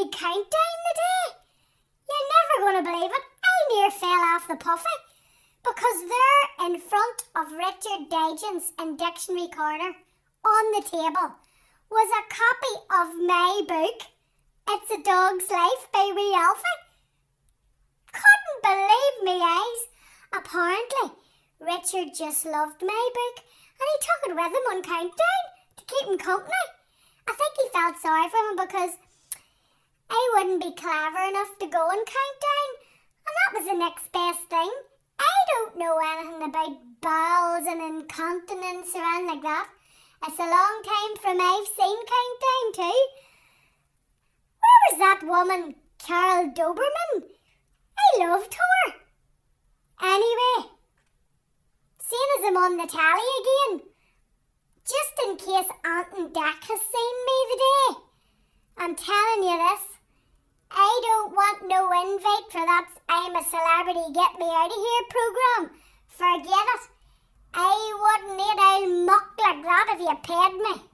big countdown the day? You're never going to believe it. I near fell off the puffy because there in front of Richard Digance and Dictionary Corner on the table was a copy of my book, It's a Dog's Life by Wee Alfie. Couldn't believe me eyes. Apparently, Richard just loved my book and he took it with him on countdown to keep him company. I think he felt sorry for him because I wouldn't be clever enough to go on countdown, and that was the next best thing. I don't know anything about bowels and incontinence or anything like that. It's a long time from I've seen countdown too. Where was that woman, Carol Doberman? I loved her. Anyway, seeing as I'm on the tally again, just in case Ant and Dec has seen me today, I'm telling you this. No invite for that I'm a celebrity get me out of here program. Forget it. I wouldn't need I'll muck like that if you paid me.